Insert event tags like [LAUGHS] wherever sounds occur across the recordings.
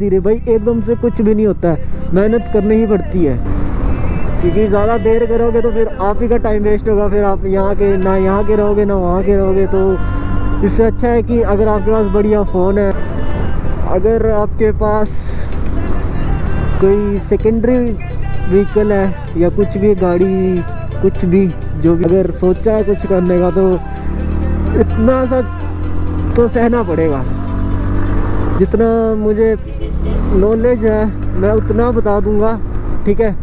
धीरे भाई, एकदम से कुछ भी नहीं होता है। मेहनत करनी ही पड़ती है। क्योंकि ज़्यादा देर करोगे तो फिर आप ही का टाइम वेस्ट होगा। फिर आप यहाँ के, ना यहाँ के रहोगे, ना वहाँ के रहोगे। तो इससे अच्छा है कि अगर आपके पास बढ़िया फ़ोन है, अगर आपके पास कोई सेकेंडरी व्हीकल है या कुछ भी, गाड़ी, कुछ भी, जो भी, अगर सोचा है कुछ करने का तो इतना सा तो सहना पड़ेगा। जितना मुझे नॉलेज है मैं उतना बता दूँगा ठीक है?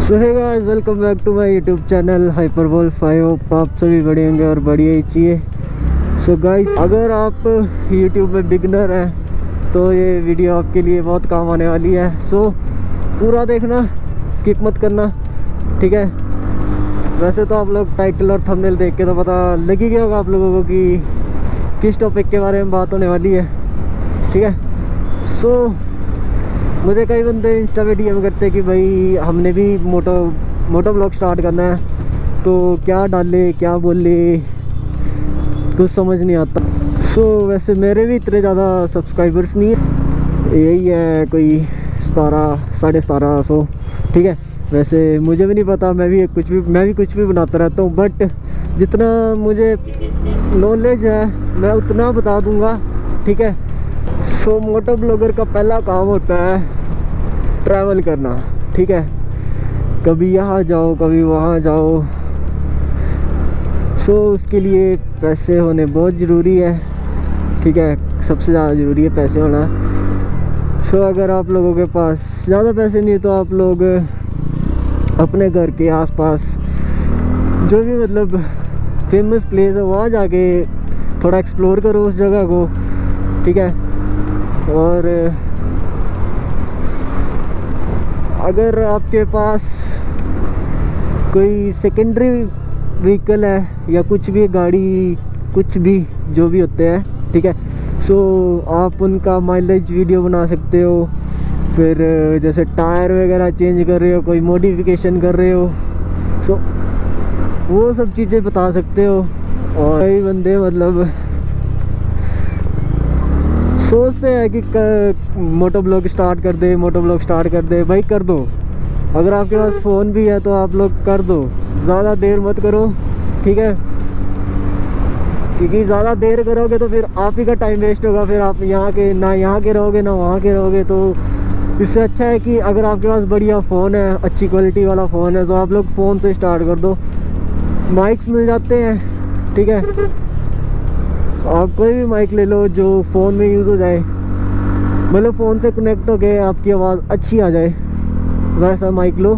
So hey guys welcome back to my YouTube channel hyper I hope आप सभी बड़े होंगे और बढ़िया ही चाहिए सो गाइस अगर आप यूट्यूब में बिगनर हैं तो ये वीडियो आपके लिए बहुत काम आने वाली है। सो so, पूरा देखना स्किप मत करना ठीक है? वैसे तो आप लोग टाइटल और थंबनेल देख के तो पता लग गया होगा आप लोगों को कि किस टॉपिक के बारे में बात होने वाली है। ठीक है? सो so, मुझे कई बंदे इंस्टा पे डीएम करते हैं कि भाई हमने भी मोटो मोटो ब्लॉग स्टार्ट करना है। तो क्या डाले क्या बोले? कुछ समझ नहीं आता। सो so, वैसे मेरे भी इतने ज़्यादा सब्सक्राइबर्स नहीं है। यही है कोई सतारह साढ़े सतारह सौ ठीक है? वैसे मुझे भी नहीं पता मैं भी कुछ भी मैं भी कुछ भी बनाता रहता हूँ बट जितना मुझे नॉलेज है मैं उतना बता दूँगा ठीक है? सो मोटो ब्लॉगर का पहला काम होता है ट्रैवल करना ठीक है? कभी यहाँ जाओ कभी वहाँ जाओ। सो so, उसके लिए पैसे होने बहुत ज़रूरी है ठीक है? सबसे ज़्यादा ज़रूरी है पैसे होना। सो so, अगर आप लोगों के पास ज़्यादा पैसे नहीं है तो आप लोग अपने घर के आसपास जो भी मतलब फ़ेमस प्लेस है वहाँ जाके थोड़ा एक्सप्लोर करो उस जगह को ठीक है? और, अगर आपके पास कोई सेकेंडरी व्हीकल है, या कुछ भी गाड़ी, कुछ भी, जो भी होते हैं, ठीक है? सो आप उनका माइलेज वीडियो बना सकते हो। फिर, जैसे टायर वगैरह चेंज कर रहे हो, कोई मॉडिफिकेशन कर रहे हो सो वो सब चीज़ें बता सकते हो। और कई बंदे मतलब सोचते हैं कि मोटो ब्लॉग स्टार्ट कर दे, मोटो ब्लॉग स्टार्ट कर दे। भाई, कर दो। अगर आपके पास फ़ोन भी है तो आप लोग कर दो। ज़्यादा देर मत करो, ठीक है? क्योंकि ज़्यादा देर करोगे तो फिर आप ही का टाइम वेस्ट होगा। फिर आप यहाँ के, ना यहाँ के रहोगे, ना वहाँ के रहोगे। तो इससे अच्छा है कि अगर आपके पास बढ़िया फ़ोन है, अच्छी क्वालिटी वाला फ़ोन है तो आप लोग फ़ोन से स्टार्ट कर दो। माइक्स मिल जाते हैं, ठीक है? आप कोई भी माइक ले लो जो फ़ोन में यूज़ हो जाए। मतलब फ़ोन से कनेक्ट हो के आपकी आवाज़ अच्छी आ जाए, वैसा माइक लो।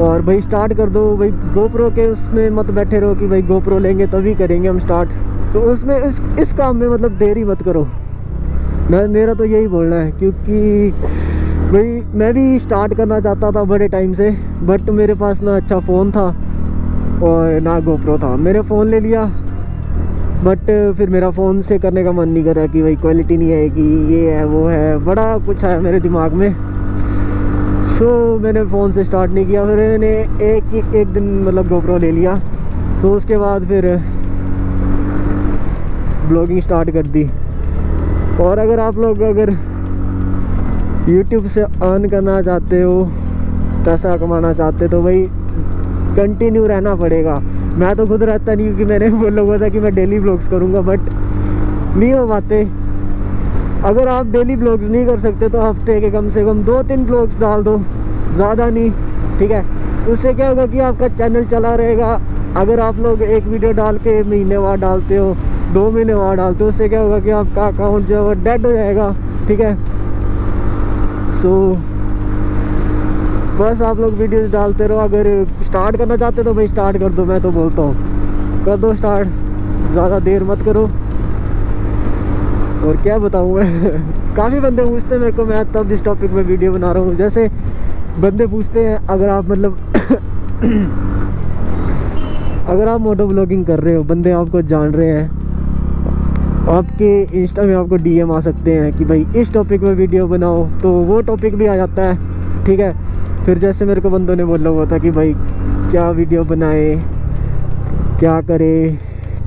और भाई स्टार्ट कर दो, भाई गोप्रो के उसमें मत बैठे रहो कि भाई गोप्रो लेंगे तभी करेंगे हम स्टार्ट तो उसमें इस इस काम में मतलब देरी मत करो। मैं, मेरा तो यही बोलना है, क्योंकि भाई मैं भी स्टार्ट करना चाहता था बड़े टाइम से बट मेरे पास ना अच्छा फ़ोन था और ना गोप्रो था। मेरे फ़ोन ले लिया बट फिर मेरा फ़ोन से करने का मन नहीं कर रहा कि भाई क्वालिटी नहीं है कि ये है वो है। बड़ा कुछ आया मेरे दिमाग में। सो so, मैंने फ़ोन से स्टार्ट नहीं किया। फिर मैंने एक ही एक दिन मतलब गोप्रो ले लिया। तो उसके बाद फिर ब्लॉगिंग स्टार्ट कर दी। और अगर आप लोग अगर यूट्यूब से अर्न करना चाहते हो पैसा कमाना चाहते तो भाई कंटिन्यू रहना पड़ेगा। मैं तो खुद रहता नहीं क्योंकि मैंने [LAUGHS] बोला हुआ था कि मैं डेली ब्लॉग्स करूँगा बट नहीं हो पाते। अगर आप डेली ब्लॉग्स नहीं कर सकते तो हफ़्ते के कम से कम दो तीन ब्लॉग्स डाल दो, ज़्यादा नहीं, ठीक है? उससे क्या होगा कि आपका चैनल चला रहेगा। अगर आप लोग एक वीडियो डाल के महीने बाद डालते हो, दो महीने बाद डालते हो, उससे क्या होगा कि आपका अकाउंट जो है वो डेड हो जाएगा, ठीक है? सो बस आप लोग वीडियोस डालते रहो। अगर स्टार्ट करना चाहते तो भाई स्टार्ट कर दो, मैं तो बोलता हूँ। कर दो स्टार्ट ज़्यादा देर मत करो। और क्या बताऊँ मैं? [LAUGHS] काफ़ी बंदे पूछते हैं मेरे को, मैं तब इस टॉपिक में वीडियो बना रहा हूँ। जैसे बंदे पूछते हैं, अगर आप मतलब [COUGHS] अगर आप मोटो ब्लॉगिंग कर रहे हो, बंदे आपको जान रहे हैं, आपके इंस्टा में आपको डीएम आ सकते हैं कि भाई इस टॉपिक में वीडियो बनाओ। तो वो टॉपिक भी आ जाता है, ठीक है? फिर जैसे मेरे को बंदों ने बोला हुआ था कि भाई क्या वीडियो बनाए क्या करें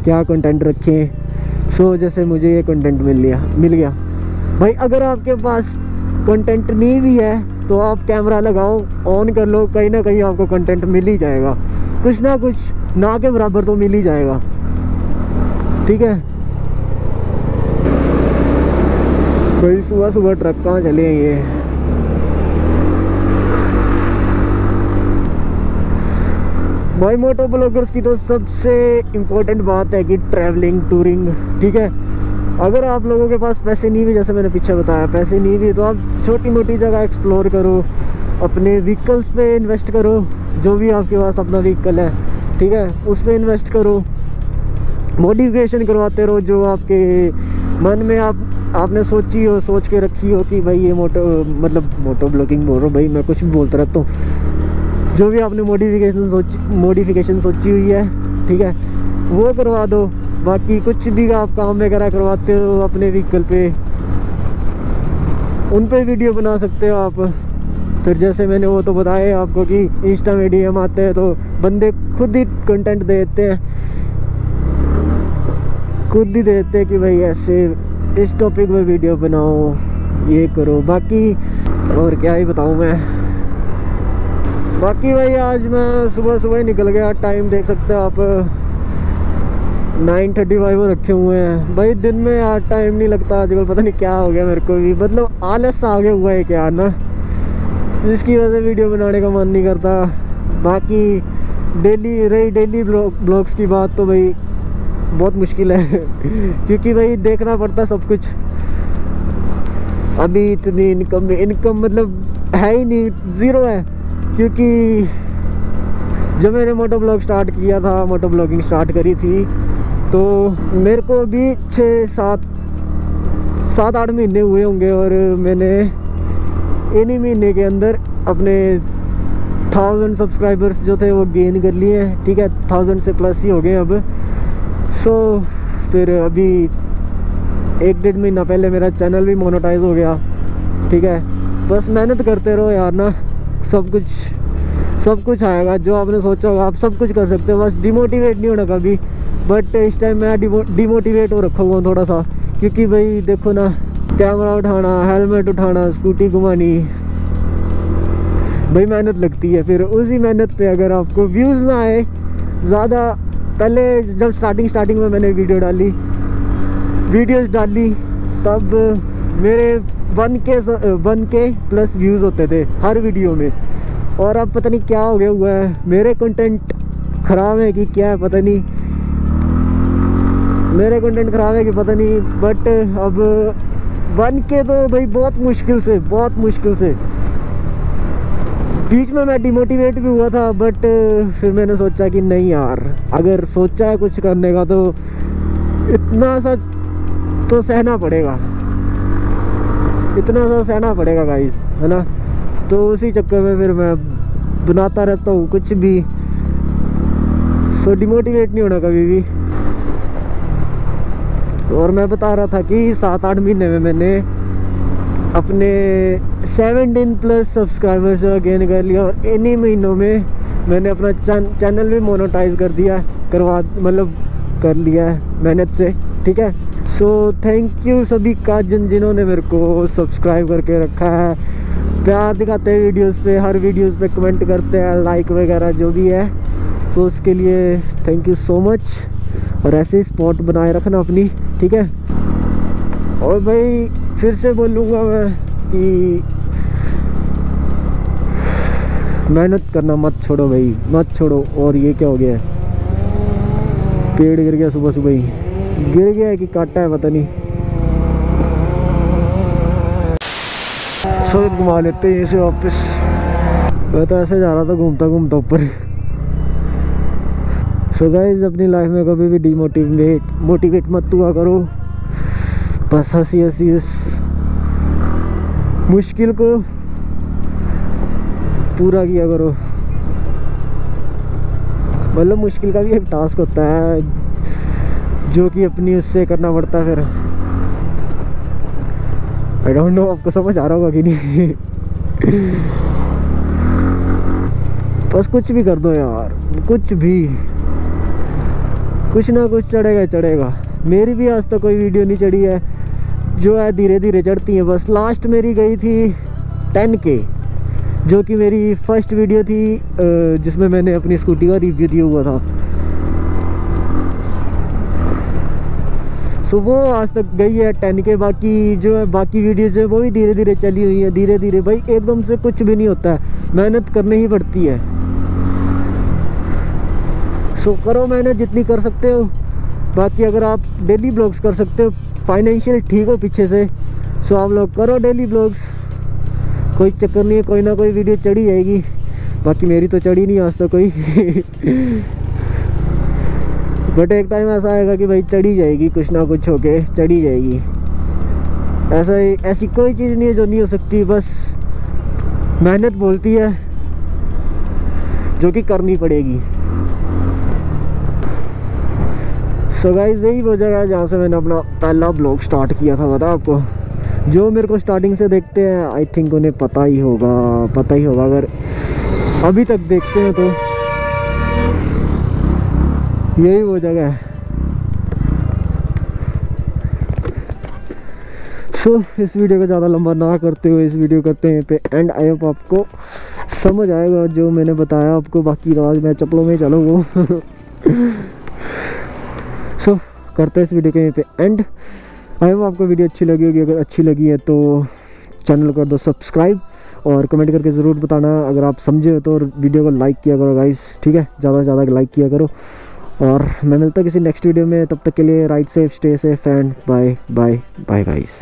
क्या कंटेंट रखें। सो so, जैसे मुझे ये कंटेंट मिल लिया मिल गया। भाई अगर आपके पास कंटेंट नहीं भी है तो आप कैमरा लगाओ ऑन कर लो कहीं ना कहीं आपको कंटेंट मिल ही जाएगा। कुछ ना कुछ ना के बराबर तो मिल ही जाएगा। ठीक है? कोई सुबह सुबह ट्रक कहाँ चले ये? भाई, मोटो ब्लॉगर्स की तो सबसे इम्पोर्टेंट बात है कि ट्रैवलिंग टूरिंग ठीक है? अगर आप लोगों के पास पैसे नहीं भी, जैसे मैंने पीछे बताया, पैसे नहीं भी तो आप छोटी मोटी जगह एक्सप्लोर करो, अपने व्हीकल्स पे इन्वेस्ट करो, जो भी आपके पास अपना व्हीकल है, ठीक है? उस पर इन्वेस्ट करो। मॉडिफिकेशन करवाते रहो, जो आपके मन में आप, आपने सोची हो, सोच के रखी हो कि भाई ये मोटो मतलब मोटो ब्लॉगिंग बोल रहा हूँ, भाई मैं कुछ भी बोलता रहता हूँ। जो भी आपने मॉडिफिकेशन सोच मोडिफिकेशन सोची हुई है, ठीक है, वो करवा दो। बाकी कुछ भी आप काम वगैरह करवाते हो, अपने व्हीकल पे, उन पे वीडियो बना सकते हो आप। फिर जैसे मैंने वो तो बताया आपको कि इंस्टा में डी आते हैं तो बंदे खुद ही कंटेंट देते हैं। खुद ही देते हैं कि भाई ऐसे इस टॉपिक में वीडियो बनाओ, ये करो। बाकी और क्या ही बताऊँ मैं। बाकी भाई, आज मैं सुबह सुबह ही निकल गया। टाइम देख सकते हो आप। नाइन थर्टी फाइव रखे हुए हैं। भाई, दिन में यार टाइम नहीं लगता। आजकल पता नहीं क्या हो गया मेरे को भी। मतलब आलस आगे हुआ है क्या ना। जिसकी वजह से वीडियो बनाने का मन नहीं करता। बाकी डेली रही डेली ब्लॉग्स की बात तो भाई, बहुत मुश्किल है। [LAUGHS] क्योंकि भाई, देखना पड़ता सब कुछ। अभी इतनी इनकम इनकम मतलब है ही नहीं। ज़ीरो है। क्योंकि जब मैंने मोटो ब्लॉग स्टार्ट किया था मोटो ब्लॉगिंग स्टार्ट करी थी तो मेरे को अभी छः सात सात आठ महीने हुए होंगे और मैंने इन्हीं महीने के अंदर अपने थाउज़ेंड सब्सक्राइबर्स जो थे वो गेन कर लिए हैं ठीक है? थाउज़ेंड से प्लस ही हो गए अब। सो so, फिर अभी एक डेढ़ महीना पहले मेरा चैनल भी मोनोटाइज हो गया ठीक है? बस मेहनत करते रहो यार ना। सब कुछ सब कुछ आएगा, जो आपने सोचा होगा, आप सब कुछ कर सकते हो। बस डिमोटिवेट नहीं होना कभी। बट इस टाइम मैं डिमोटिवेट हो रखा हुआ थोड़ा सा। क्योंकि भाई, देखो ना कैमरा उठाना हेलमेट उठाना स्कूटी घुमानी, भाई मेहनत लगती है। फिर उसी मेहनत पे अगर आपको व्यूज़ ना आए, ज़्यादा पहले जब स्टार्टिंग स्टार्टिंग में मैंने वीडियो डाली वीडियोस डाली, तब मेरे वन के वन के प्लस व्यूज़ होते थे हर वीडियो में। और अब पता नहीं क्या हो गया, हुआ है। मेरे कंटेंट ख़राब है कि क्या है पता नहीं। मेरे कंटेंट ख़राब है कि पता नहीं बट अब वन के तो भाई बहुत मुश्किल से, बहुत मुश्किल से। बीच में मैं डिमोटिवेट भी हुआ था बट फिर मैंने सोचा कि नहीं यार, अगर सोचा है कुछ करने का तो इतना सा तो सहना पड़ेगा। इतना सा सहना पड़ेगा गाइस है ना? तो उसी चक्कर में फिर मैं बनाता रहता हूँ, कुछ भी। सो डिमोटिवेट नहीं होना कभी भी। और मैं बता रहा था कि सात आठ महीने में मैंने अपने सेवनटीन प्लस सब्सक्राइबर्स गेन कर लिया और इन्हीं महीनों में मैंने अपना चैनल भी मोनोटाइज कर दिया, करवा मतलब कर लिया है मेहनत से, ठीक है? सो थैंक यू सभी का जिन जिन्होंने मेरे को सब्सक्राइब करके रखा है। प्यार दिखाते हैं वीडियोस पे, हर वीडियोस पे कमेंट करते हैं लाइक वगैरह जो भी है। तो उसके लिए थैंक यू सो मच और ऐसे स्पॉट बनाए रखना अपनी, ठीक है? और भाई, फिर से बोलूँगा मैं कि मेहनत करना मत छोड़ो भाई, मत छोड़ो। और ये क्या हो गया? पेड़ गिर गया सुबह सुबह ही। गिर गया कि काटा है, पता नहीं। सब घुमा लेते हैं इसे वापस। मैं तो ऐसे जा रहा था घूमता घूमता ऊपर। सो गाइज़ अपनी लाइफ में कभी भी डीमोटिवेट मोटिवेट मत हुआ करो। बस हँसी हँसी मुश्किल को पूरा किया करो। मतलब मुश्किल का भी एक टास्क होता है। जो कि अपनी उससे करना पड़ता फिर। आई डोंट नो आपको समझ आ रहा होगा कि नहीं। बस कुछ भी कर दो यार, कुछ भी। कुछ ना कुछ चढ़ेगा चढ़ेगा। मेरी भी आज तक तो कोई वीडियो नहीं चढ़ी है। जो है धीरे धीरे चढ़ती हैं। बस लास्ट मेरी गई थी टेन के जो कि मेरी फ़र्स्ट वीडियो थी जिसमें मैंने अपनी स्कूटी का रिव्यू दिया हुआ था। सो वो आज तक गई है टेन के, बाकी जो है, बाकी वीडियोज़ है, वो भी धीरे धीरे चली हुई है धीरे धीरे भाई, एकदम से कुछ भी नहीं होता है। मेहनत करनी ही पड़ती है। सो करो मेहनत जितनी कर सकते हो। बाकी अगर आप डेली ब्लॉग्स कर सकते हो फाइनेंशियल ठीक हो पीछे से। सो आप लोग करो डेली ब्लॉग्स कोई चक्कर नहीं है, कोई ना कोई वीडियो चढ़ी जाएगी। बाकी मेरी तो चढ़ी नहीं आज तक कोई। [LAUGHS] बट एक टाइम ऐसा आएगा कि भाई चढ़ी जाएगी, कुछ ना कुछ होके चढ़ी जाएगी। ऐसा ही, ऐसी कोई चीज़ नहीं है जो नहीं हो सकती, बस मेहनत बोलती है, जो कि करनी पड़ेगी। सो गाइस यही वो जगह है जहाँ से मैंने अपना पहला ब्लॉग स्टार्ट किया था बता आपको? जो मेरे को स्टार्टिंग से देखते हैं आई थिंक उन्हें पता ही होगा, पता ही होगा। अगर अभी तक देखते हैं तो यही वो जगह है। सो so, इस वीडियो को ज़्यादा लंबा ना करते हुए इस वीडियो करते हैं पे एंड आई होप आपको। समझ आएगा जो मैंने बताया आपको बाकी राज मैं चप्पलों में चलो वो सो so, करते हैं इस वीडियो के यहीं पे एंड आई होप आपको वीडियो अच्छी लगी होगी अगर अच्छी लगी है तो चैनल कर दो सब्सक्राइब और कमेंट करके ज़रूर बताना। अगर आप समझे हो तो वीडियो को लाइक किया करो गाइस ठीक है? ज़्यादा से ज़्यादा लाइक किया करो। और मैं मिलता किसी नेक्स्ट वीडियो में, तब तक के लिए ride safe stay safe and bye bye bye guys